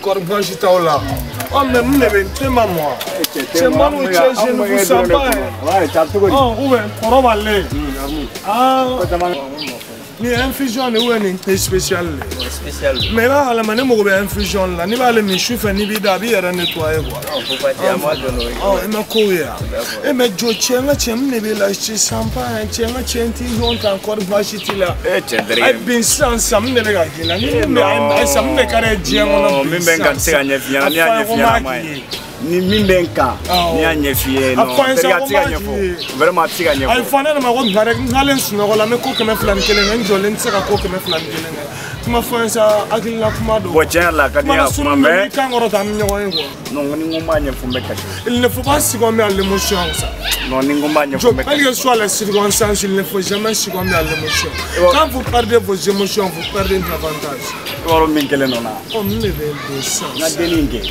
corban jita o la oh mais mun de moi. C'est mɔ cɛ je ne vous sens pas ɛ hein. ni infusion de ou un thé spécial. Spécial. Mais là, la manière dont on infusion là, ni pas le michu fait ni bida bi era nettoyer quoi. Non, faut pas dire moi de nous. Oh, ah, mais quoi ah, Eh mais je tiens à tiens ne be la chez sympa, tiens à tiens ti on encore va chez là. Eh tiens dré. Eh bien sans ça me ne ga gila. Ni mais eh, ça me ne carré tiens on a. Non, mais ben quand c'est gagné finir, ni gagné finir moi. ni min bɛ n kan ah, oh. ni y'a ɲɛf'i ye vraiment a tɛ se ka ɲɛfɔ. ayi fɔ ne de ma ko nkare nkalen sunɔgɔ la n bɛ ko kɛmɛ fila ni kelen kɛ n jɔlen tɛ se ka ko kɛmɛ fila ni kelen kɛ kuma fɔ n ye sa hakilina kuma don. bɔn tiɲɛ yɛrɛ la a ka di n ye a kuma mɛ. kuma kan kɔrɔ ta an bɛ ɲɔgɔn ye kuwa. non ni n ko n b'a ɲɛfɔ n bɛ kasi. il ne faut pas succomber à l'émotion sa. non ni n ko n b'a ɲɛfɔ n bɛ kasi. quelle que soit la circonstance il ne faut jamais succomber à l'émotion. quand vous perdez vos émotions vous perdez un avantage. i b'a dɔn min kelen nɔ na. ɔ min de bɛ n den sisan. n ka denni in kɛ.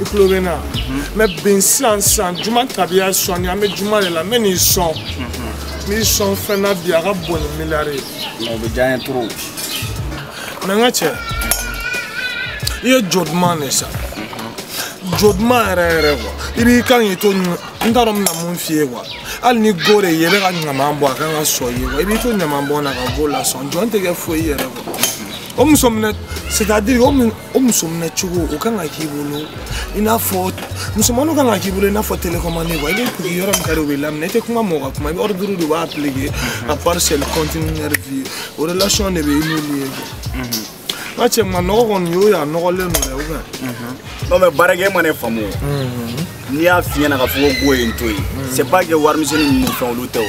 i tulo bɛ na mɛ bin sisan sisan juma tabiya sɔnni an bɛ juma de la n bɛ mhm. n'i sɔn n'i sɔn fɛn na bi a ka bon ni miliyari ye. o bɛ diya n ye toro. mɛ n ka cɛ i ye jɔ duman de sa jɔ duman yɛrɛ yɛrɛ kuwa i b'i kan k'i to ɲun n t'a dɔn n bɛna mun f'i ye kuwa hali ni go de ye i bɛ ka ɲaman bɔ a kan ka sɔn i ye kuwa i b'i to ɲaman bɔn na ka b'o la sɔn jɔn tɛ kɛ foyi yɛrɛ kuwa o muso minɛ c'est-à-dire o muso minɛ cogo o kan ka k'i bolo i n'a fɔ musomaninw kan ka k'i bolo i n'a fɔ télécommandé kuwa i bɛ tugu yɔrɔ min ka di o bɛ lamini i tɛ kuma mɔgɔ ka kuma i bɛ ordre de b'a appliqué à part c'est le contenu nerveux o relation de bɛ i n'olu mhm. ye quoi. n ka cɛ ma nɔgɔ kɔni y'o y'a nɔgɔlen don dɛ o kan. non mais baarakɛ ma ne faamu o. n'i y'a f'i ɲɛna k'a fɔ ko n k'o ye n to ye. c'est pas que warimisɛnnin ninnu fɛn olu tɛ o.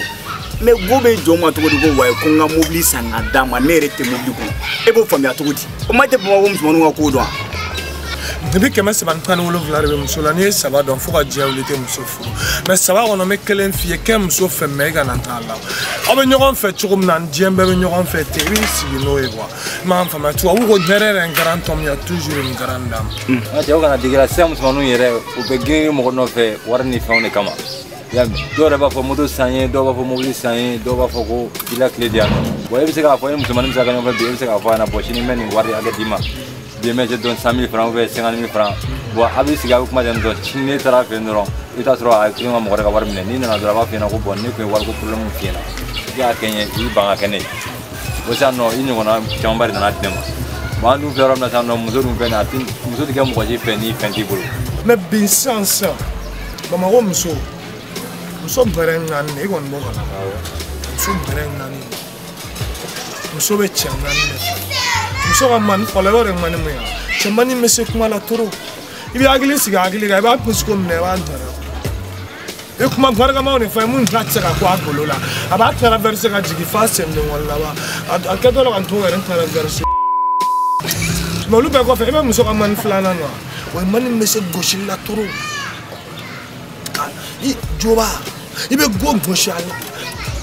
mɛ go bɛ jɔn ma cogo di ko wayi ko n ka mobili san ka d'a ma ne yɛrɛ tɛ mobili kɔnɔ e b'o faamuya cogo di o ma tɛ bamakɔ musomaninw ka ko dɔn wa debi kɛmɛ saba ni tan ni wolonfila de bɛ muso la n'i ye saba dɔn fo ka diɲɛ wuli tɛ muso furu mɛ saba kɔnɔ n bɛ kelen f'i ye kɛ muso fɛ mɛ i kana t'a la aw bɛ ɲɔgɔn fɛ cogo min na diɲɛ bɛɛ bɛ ɲɔgɔn fɛ ten i b'i sigi n'o ye kuwa n m'a faamuya tubabu ko hɛrɛ yɛrɛ n garan tɔmi ya toujours n garan d'a ma. cɛw kana digi la sisan musomaninw yɛrɛ u bɛ girin mɔgɔ nɔfɛ wari ni fɛnw de kama. yami dɔw yɛrɛ b'a fɔ moto san ye dɔw b'a fɔ mobili san ye dɔw b'a fɔ ko i la tile di yan nɔ bɔn e bɛ se k'a fɔ e musomanin bɛ se ka ɲɔgɔn fɛ bi e bɛ se k'a fɔ a ɲɛna bɔn sini n bɛ nin wari hakɛ d'i ma bi n bɛ se dɔn san mili franc ubiyɛn cinquante mili franc bɔn a bɛ sigi a bɛ kuma ten dɔrɔn sini ne taara a fɛ yen dɔrɔn i bɛ taa sɔrɔ a kelen ka mɔgɔ wɛrɛ ka wari minɛ n'i nana dɔrɔn a b'a f'i ɲɛna ko bɔn ne tun ye wariko problème f'i ɲɛna i y'a kɛ n ye i ban ka kɛ ne ye o sisan nɔ i ɲɔgɔnna camanba de nana di ne ma bon an dun filɛ yɔrɔ min na sisan nɔ muso dun filɛ nin ye a ti muso ti kɛ mɔgɔ si fɛ ni fɛn t'i bolo. mɛ bi sisan sisan bamakɔ muso muso bɛrɛ naani de i kɔni b'o kalama muso bɛrɛ naani de muso bɛ cɛ naani de fɛ muso ka mani kɔlɔlɔ de mani mun ya cɛmani bɛ se kuma la toro i bɛ hakili sigi hakili kan i b'a pisi ko minɛ i b'a dɔrɔn i kuma barikamaw de fɛ mun ta tɛ se ka kɔ a golo la a b'a traverse ka jigin f'a sen de wɔli laban a kɛtɔ la ka n to yɛrɛ traverse mɛ olu bɛɛ kɔfɛ i bɛ muso ka mani filanan na wa mani bɛ se gosili la toro joba i bɛ go gosi a la n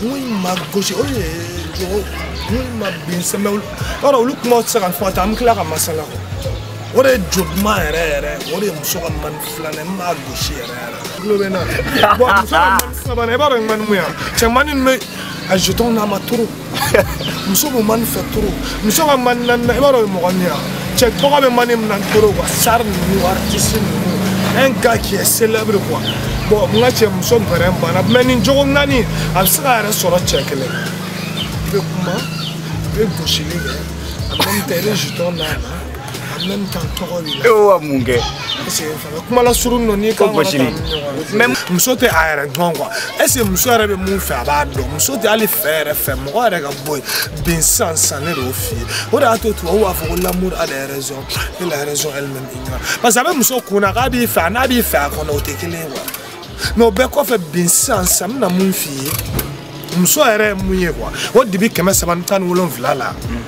ko i ma gosi eh, eh, eh. o de ye jogo n ko i ma bin sɛmɛ olu yɔrɔ olu kumaw tɛ se ka fɔ tan an bɛ tila ka masala kɔ o de ye jo duman yɛrɛ yɛrɛ o de ye muso ka mani filanan n b'a gosi yɛrɛ yɛrɛ tulo bɛ na bɔn muso ka mani sabanan i b'a dɔn mani mun yan cɛmani min bɛ a jetɔn n'a ma toro muso b'o mani fɛ toro muso ka mani naaninan i b'a dɔn o ye mɔgɔ min yan cɛ tɔgɔ bɛ mani min na toro wa sari ninnu artiste un cas qui est célèbre quoi bon n ka cɛmuso bɛrɛ banna mɛ nin jogo naani a bɛ se k'a yɛrɛ sɔrɔ cɛ kelen i bɛ kuma i bɛ gosili kɛ a bɛ n tɛ rejetɔn n'a la en même temps tɔgɔ de la. e wa mun kɛ. parce que fana kumala surun nɔ n'i kan ka taa ni ɲɔgɔn ye. muso tɛ a yɛrɛ dɔn quoi est ce que muso yɛrɛ bɛ mun fɛ a b'a dɔn muso tɛ hali fɛ yɛrɛ fɛ mɔgɔ yɛrɛ ka bɔ yen bin sisan sisan ne de y'o f'i ye o de y'a to tubabuw b'a fɔ ko l'amour a la raison et la raison elle même ignore parce que a bɛ muso kun na k'a b'i fɛ a n'a b'i fɛ a kɔnɔ o tɛ kelen ye quoi mais o bɛɛ kɔfɛ bin sisan sisan n bɛna mun f'i ye muso yɛrɛ ye mun ye quoi o dibi kɛmɛ saba ni tan ni wolonwula la. Mm.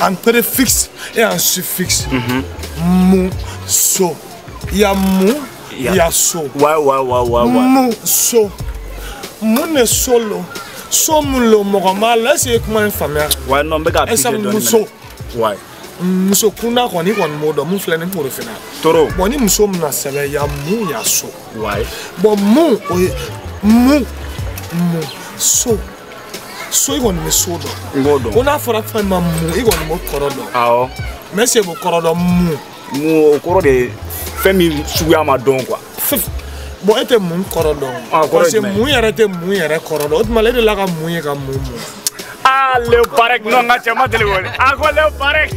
en préfixe et en suffixe. Mu, so. Il y a mu, il y a so. Ouais, ouais, ouais, ouais. Mu, so. Mu ne solo. So mu lo mɔgɔma la est-ce que kuma in faamuya. Ouais, non, n bɛ k'a pige dɔɔni mɛ. muso. Ouais. muso kunda kɔni i kɔni b'o dɔn mun filɛ ni k'o de fana. toro. bɔn ni muso mina sɛbɛ ya mu ya so. ouais. bɔn mu o ye mu mu so. so i kɔni bɛ so dɔn n b'o dɔn ko n'a fɔra fɛn ma mun i kɔni b'o kɔrɔ dɔn awɔ mɛ se b'o kɔrɔ dɔn mun mun o kɔrɔ de ye fɛn min suguya ma dɔn kuwa bon e tɛ mun kɔrɔ dɔn ah, parce que mun yɛrɛ tɛ mun yɛrɛ kɔrɔ dɔn o tuma e delila ka mun ye ka mun mun Ah, Leo Parek, non, nga cɛ ma deli wele. A ah, ko Leo Parek.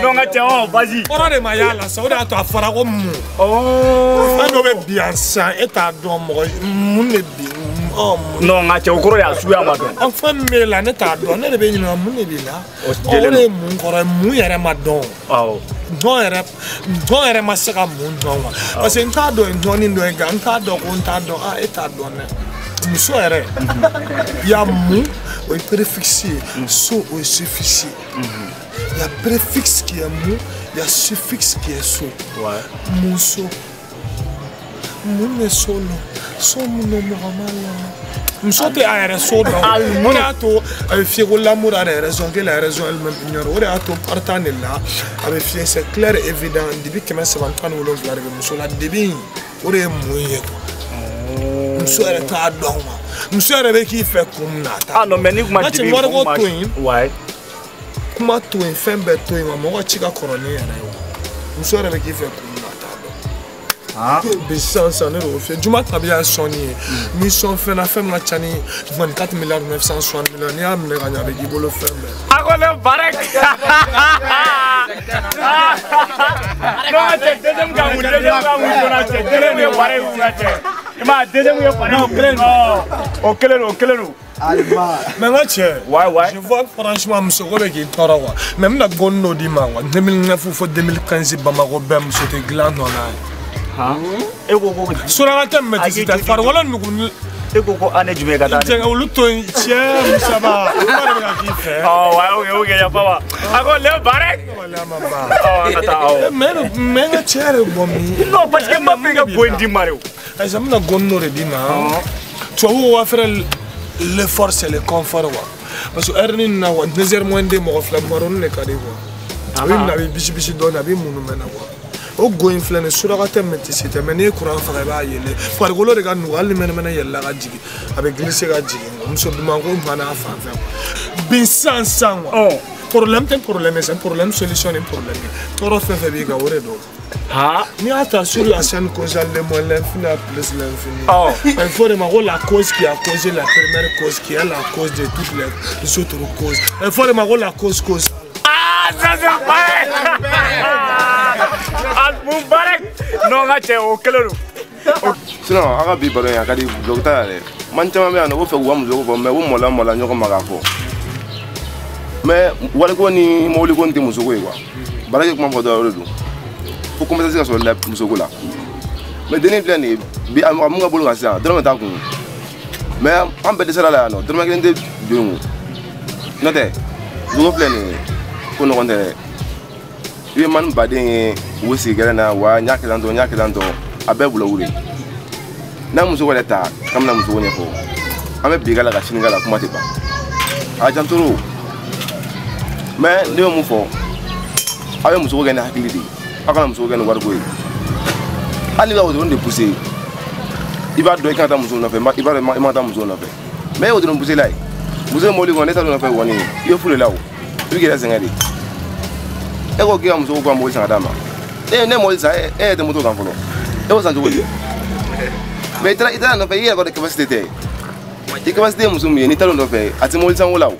Non, nga cɛ ɔ oh, bazi. Kɔrɔ de ma y'a la sa, o de y'a to a fɔra ko mun. Ɔɔ. Oh. Fɛn dɔ bɛ bin yan sisan, e t'a dɔn mɔgɔ mun de bin Oh, non nka cɛ o kɔrɔ de y'a suguya oh, oh, ma dɔn. an fɛn min b'e la ne t'a dɔn ne de bɛ ɲininka mun de b'i la. o jɛlen don o de ye mun kɔrɔ ye mun yɛrɛ ma dɔn. awɔ. dɔn yɛrɛ dɔn yɛrɛ ma se ka mun dɔn wa parce que n ah, t'a dɔn dɔɔnin dɔ ye nka n t'a dɔn ko n t'a dɔn a e t'a dɔn dɛ. muso yɛrɛ y'a mun o ye préfixe ye mm-hmm. so o ye suffixe mm-hmm. ye y'a préfixe qui est mun y'a suffixe qui est so. muso mun bɛ so lɔ. so mundo mɔgɔ ma lamɔ muso tɛ a yɛrɛ so dɔn o de y'a to ah, a bɛ fiyɛ ko l'amour a la raison que la raison elle même ignore o de y'a to partant de la a bɛ ah, fiyɛ c'est clair et évident depuis kɛmɛ saba tan ni wolonwula de bɛ muso la depuis o de ye mun ye quoi muso yɛrɛ t'a dɔn ma muso yɛrɛ bɛ k'i fɛ kun min na a t'a dɔn n'a tɛ wariko to yen kuma to yen fɛn bɛɛ to yen wa mɔgɔ ci ka kɔrɔ ni yɛrɛ ye muso yɛrɛ bɛ k'i fɛ kun be sansan ne y'o fiyɛ juma tabi y'a sɔnni ye ni sɔn fɛn na fɛn min ka ca ni kɔni quatre milliards neuf cent soixante millions n'i y'a minɛ ka ɲɛ a bɛ k'i bolo fɛn bɛɛ. a ko ne baara n'o tɛ deuxième ka mun deuxième ka mun joona cɛ kelen de ye baara in kunna cɛ i m'a ye deuxième ye baara in kelen don o kelen don o kelen don. mɛ n ka cɛ ouais, ouais. je vois franchement muso ko bɛ k'i tɔɔrɔ quoi mais n bɛna goni dɔ d'i ma quoi 2009 fo 2015 bamakɔ bɛɛ muso tɛ dilan nɔ na ye. e ko ko suraka tɛ mɛ tɛ ta farikolo nugu e ko ko an ne jumɛn ka taa ne jɛngɛ olu to yen cɛ musaba olu de bɛ ka k'i fɛ awɔ a y'o kɛ o kɛ yafa ma a ko lɛ baara wala a ma ban awɔ an ka taa awɔ mɛ mɛ n ka cɛ yɛrɛ bɔ min non parce que n ma fɛ ka bɔ in d'i ma de o eh, ayisa n bɛna gɔni dɔ de d'i ma oh. tubabuw ko fɛrɛ le force c'est le confort wa parce que heure ni na wa deux heures moins deux mɔgɔ fila mɔgɔ de ka di wa a bɛ na a bɛ bisibisi dɔɔni a bɛ munumɛn na wa o go in filɛ ni suraka tɛ mɛ tisi tɛ mɛ n'i ye kuran faga i b'a yelen farikolo de ka nugu hali ni mɛnɛmɛnɛ yɛlɛla ka jigin a bɛ gilise ka jigin muso dumanko banna a fan fɛ bin san san wa problème tɛ problème c'est problème solution ni problème ye tɔɔrɔ fɛn fɛn b'i kan o de don n'i y'a ta sur la scène causale le moins l'infini a plus l'infini il faut de ma ko la cause qui a causé la première cause qui est la cause de toutes les autres causes il faut de ma ko la cause cause ah ça c'est pas mubarak non ka cɛ o kelen don sinɔn an ka bi baro ye a ka di bulɔgu ta la dɛ man caman bɛ yan nɔ ko fɛ k'u ka musoko fɔ mɛ u mɔla mɔla ɲɔgɔn ma k'a fɔ mɛ wariko ni mobiliko nin tɛ musoko ye kuwa barake kuma fɔ dɔrɔn o de don fo compétence ka sɔrɔ musoko la mɛ dennin filɛ nin ye bi a mun ka bolo kan sisan dɔrɔmɛ t'a kun mɛ an bɛɛ dɛsɛra la yan nɔ dɔrɔmɛ kelen tɛ joli kun n'o tɛ musoko filɛ nin ye ko nɔgɔn tɛ dɛ Iwe man mpade nye wese gale nan wwa, nyake zan ton, nyake zan ton, abe wle wle. Nan msou wale tak, kam nan msou wane fwo. Ame bi gala gache, nin gala koumate pa. A jan toro. Men, di wou mwou fwo, awe msou wane hakili di. Akanan msou wane wad kwe. Ali wane wote wane di puse, ibad doy kanta msou wane fwe, ibad iman kanta msou wane fwe. Men wote wane mpuse lai, msou wane moli wane, talon wane fwe wane, yo fule la wou, yu gire zengade di. Eh, eh, eh, e, e, e ko k'i e ka muso ko ka mobili san ka d'a ma ne ne mobili san e yɛrɛ tɛ moto kan fɔlɔ e ko san cogo di mɛ i taara i taara nɔfɛ i yɛrɛ kɔrɔ capacité tɛ i capacité ye muso min ye n'i taara o nɔfɛ a tɛ mobili o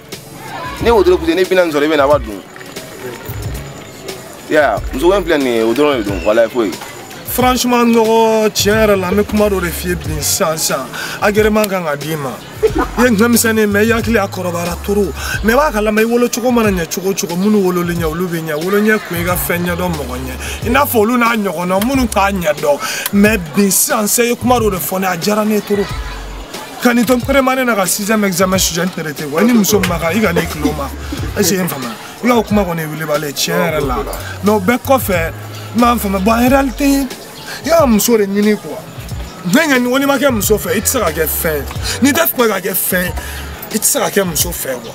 ne wotoro kuse ne bi naani sɔrɔ i bɛ na a b'a dun ya muso ko in filɛ nin ye o dɔrɔn de don walayi foyi. franchement nɔgɔ tiɲɛ yɛrɛ la an bɛ kuma dɔ de f'i ye bi sisan sisan agrément kan ka d'i ma i ye ɲɛmisɛnnin mɛ i hakili a kɔrɔbayara toro mɛ i b'a kalama i wolocogo mana ɲɛ cogo o cogo minnu wololen ɲɛ olu bɛ ɲɛ wolo ɲɛ kun i ka fɛn ɲɛdɔn mɔgɔ ɲɛ i n'a fɔ olu n'a ɲɔgɔnna minnu t'a ɲɛdɔn mɛ bi sisan sisan i ye kuma dɔ de fɔ ne a diyara ne ye toro ka nin to prémané na ka sixième examen sujet traité quoi i ni muso min ma kan i ka n'i kilo ma est ce que i faamuya i ka o kuma kɔni ye welebale tiɲɛ yɛrɛ la mɛ o bɛɛ kɔfɛ i m'a faamuya bon en réalité y'a muso de ɲini kuwa ne ɲɛ ni ma kɛ muso fɛ i tɛ se ka kɛ fɛn n'i tɛ fɛ ka kɛ fɛn i tɛ se ka kɛ muso fɛ kuwa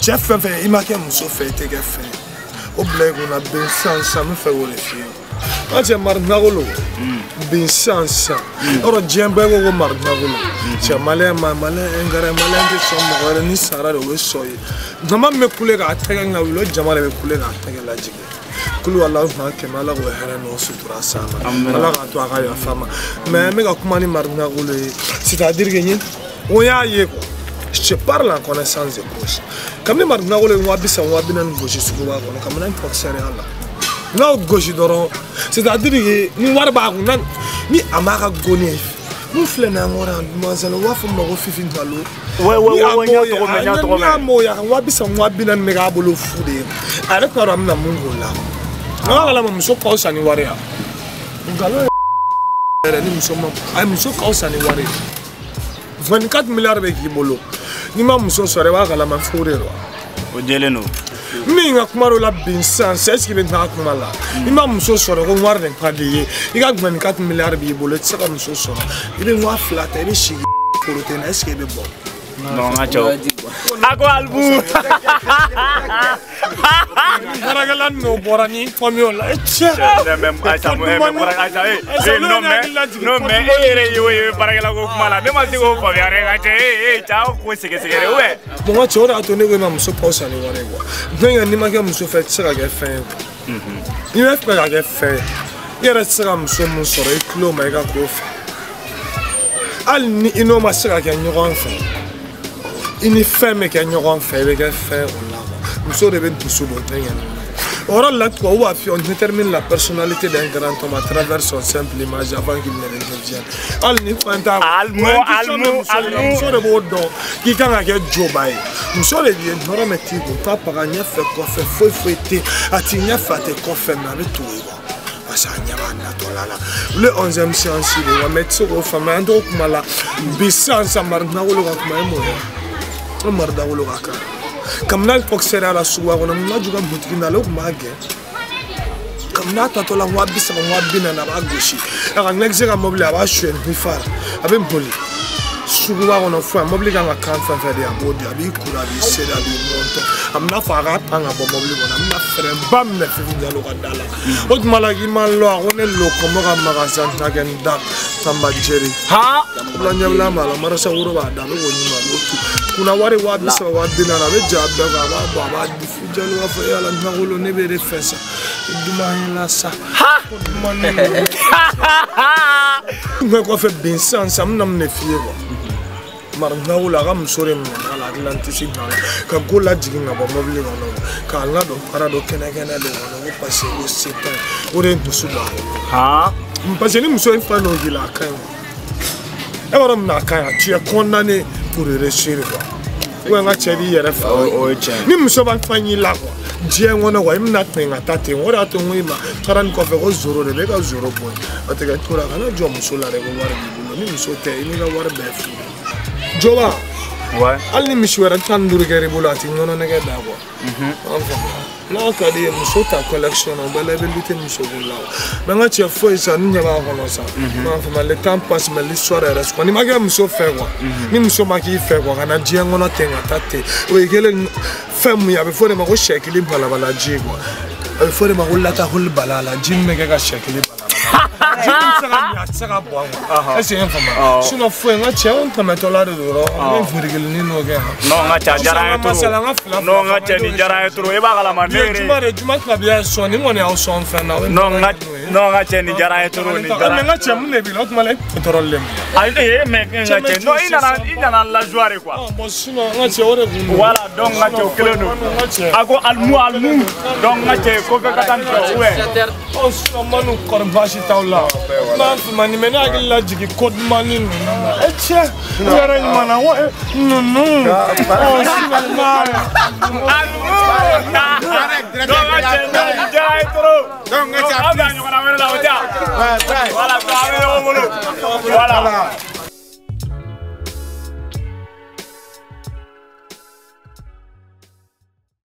cɛ fɛn fɛn i ma kɛ muso fɛ i tɛ kɛ fɛn o bila i kunna bɛn sisan sisan n bɛ fɛ k'o de f'i ye an cɛ mari nagolo bin sisan sisan yɔrɔ diɲɛ bɛɛ ko ko mari nagolo cɛ maliyɛn ma maliyɛn ɛnkɛrɛ maliyɛn tɛ sɔn mɔgɔ wɛrɛ ni sara de o bɛ sɔn ye jama min bɛ kule k'a tɛgɛ lawuli o jama de bɛ kule k'a tɛgɛ lajigin kulu ala fan kɛmɛ ala k'o hɛrɛ n'o sutura sa ma ala k'a to a ka yafa ma mɛ n bɛ ka kuma ni marina kolo ye c'est à dire que n ko y'a ye je parle en connaissance de cause kabini marina kolo ye wa bi saba wa bi naani gosi sugu b'a kɔnɔ kabini n fɔkisɛriya la n'aw gosi dɔrɔn c'est à dire que ni wari b'a kun ni e. a m'a ka goni ye mun filɛ na kɔrɔ mansala u b'a fɔ ma ko fifin kalo n'a m'o ye a ka wa bi saba wa bi naani bɛ k'a bolo fu de ye a yɛrɛ tun b'a dɔn a bɛna mun k'o la nakakala ma muso ka fisa ni wari ya nkalon yɛrɛ ni muso ma a muso ka fisa ni wari ye vingt quatre milliards bɛ k'i bolo n'i ma muso sɔrɔ i b'a kalama fuu de wa. o jɛlen don. min ka kuma dɔ la bin sisan sisan est ce que i bɛ taa kuma la i ma muso sɔrɔ ko wari de ka di i ye i ka vingt quatre milliards b'i bolo i tɛ se ka muso sɔrɔ i bɛ waa fila ta e i bɛ si korote na est ce que i bɛ bɔ. non nga coow ak Walbu barakelan no bora ni fami wala ece même Aïssa mo même bora Aïssa eh non mais non mais eh yere yo yo barakela ko kuma la ne ma se ko fami are ka te eh tao ko sege sege re ouais bon nga coow da to ne ko ma muso pa sa ni wala quoi donc ni ma ke muso fait se ka ke fin ni ma fe ka ke fin yɛrɛ tɛ se ka muso mun sɔrɔ i tulo ma i ka ko fɛ hali ni i n'o ma se ka kɛ ɲɔgɔn fɛ i ni fɛn bɛ kɛ ɲɔgɔn fɛ i bɛ kɛ fɛn o la muso de bɛ dusu don den ɲɛ o yɔrɔ la tubabu b'a f'i ye on détermine la personnalité d'un grand homme à travers son simple image avant qu'il ne devienne hali ni fɛn t'a kɔnɔ muso de b'o dɔn k'i kan ka kɛ joba ye muso de b'i ye nɔrɔ mɛ t'i kun k'a paga ɲɛfɛ kɔfɛ foyi foyi tɛ a t'i ɲɛfɛ a tɛ kɔfɛ mɛ a bɛ tugu i kɔ parce que a ɲɛ b'a natɔla la le 11e séance de wa mɛ i tɛ se k'o faamuya an t'o kuma la bi sisan samari nawolo ka kuma ye mun ye mari dawolo ka kan kabini n'a kɔkisɛrɛ a la suguba kɔnɔ mun ka jugu ka butigi na ale tun b'a gɛn kabini n'a tatɔ la waa bi saba waa bi naani a b'a gosi a ka ɲɛkisɛ ka mobili a b'a suɲɛ ni fara a bɛ boli suguba kɔnɔ fo yan mobili kan ka kan fɛn fɛn de a b'o di a b'i kuru a b'i seri a b'i mɔntɔ a bɛna fɔ a k'a pan ka bɔ mobili kɔnɔ a bɛna fɛrɛba minɛ fifin jalo ka da la o tuma la k'i ma lɔ a ko ne lokɔmɔ ka magasin ta kɛ n da tanba jeri ha wula ɲɛbila ma a la marasa woro b'a da a bɛ k'o ɲuman a b'o tu kuna wari waa bi saba waa bi naani a bɛ jaa bɛɛ kan a b'a bɔ a b'a di fo jalo b'a fɔ yala nakolo ne bɛ de fɛ sa i duman la sa ko duman ne bɛ kɔfɛ bin sisan sisan n bɛna mun de f'i ye mara nakolo a ka muso de minɛ a la hakilila n tɛ se k'a la ka ko lajigin ka bɔ mobili kɔnɔ k'a ladon baara dɔ kɛnɛkɛnɛ de kɔnɔ ko parce que ko se tɛ o de ye dusu don a kɔnɔ parce que ni muso in fɛn dɔ k'i la a ka ɲi e b'a dɔn min na a ka ɲi a tu es condamné pour réussir quoi ou bien n ka cɛ b'i yɛrɛ faga ni muso b'a fa ɲi la quoi diɲɛ kɔnɔ wa i bɛna tɛn ka taa ten o de y'a to n ko i ma taara nin kɔfɛ ko zoro de bɛ e ka zoro bɔ a tɛ kɛ to la kana jɔ muso la dɛ ko wari b'i bolo ni muso tɛ i n'i ka wari bɛɛ fili jɔba hali ni misi wɛrɛ tan duuru kɛra i bolo a ti nɔnɔ nɛgɛ da kuwa mhm. an faamuya n'a ka di ye muso ta collection na o bɛɛ la i bɛ lute muso kun la mɛ n ka cɛ foyi sa ni ɲɛ b'a kɔnɔ sa m'a mhm. faamuya le temps passe mais l'histoire yɛrɛ sɔgɔ n'i ma kɛ muso fɛ kuwa mhm. ni muso ma k'i fɛ kuwa ka na diɲɛ kɔnɔ ten ka taa ten o ye kelen fɛn mun ye a bɛ fɔ o de ma ko sɛ kelen balabala ji kuwa a bɛ fɔ o de ma ko lataholi bala la ji min bɛ kɛ ka sɛ kelen bala ka bɔ ah, ah. ah. a ma ɛseke n faamu sinɔn foyi n ka cɛ n tɛmɛtɔla de don dɔrɔn n bɛ feerekelinin n'o kɛ yan. n'o n ka cɛ diyara n ye toro n'o n ka cɛ nin diyara n ye toro i b'a kalama ne yɛrɛ. juma de juma tilabiya ye sɔn nin kɔni y'aw sɔn fɛn na. n'o n ka n'o n ka cɛ nin diyara n ye toro nin diyara. mɛ n ka cɛ mun de b'i la o tuma la e tɔɔrɔlen b'i la. ayi ee mɛ n ka cɛ non i nana i nana lajuwa de quoi. bɔn sinɔn n ka cɛ o de kun don. voilà donc n ka cɛ o kelen don. a ko alimu alimu donc n ka cɛ ko bɛɛ ka taa nin fɛ ou bien. sɔn sinɔ ma n'u baasi t'aw la n'a fama nin mɛ ne hakili la jigin kodumani ninnu na e cɛ n yɛrɛ ɲuman na wa ninnu ɔ sinɔ ma yɛrɛ. dɔw ka cɛ n bɛ nin diya ye toro an bɛ ɲɔgɔnna wɛrɛ la o tɛ wa wala an bɛ ɲɔgɔn bolo wala.